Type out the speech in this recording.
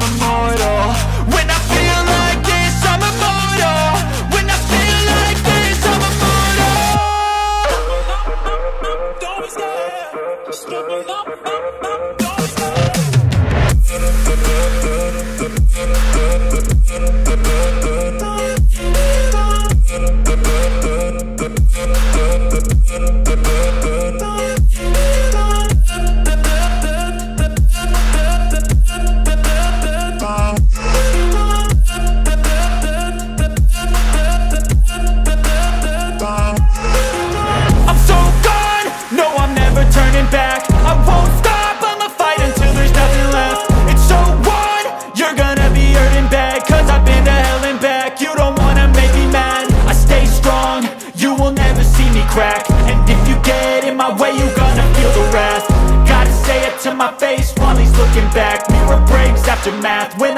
I'm immortal. When I feel like this, I'm immortal. When I feel like this, I'm immortal. Don't be scared, just me up, up, up, don't be scared to my face while he's looking back. Mirror breaks after math, when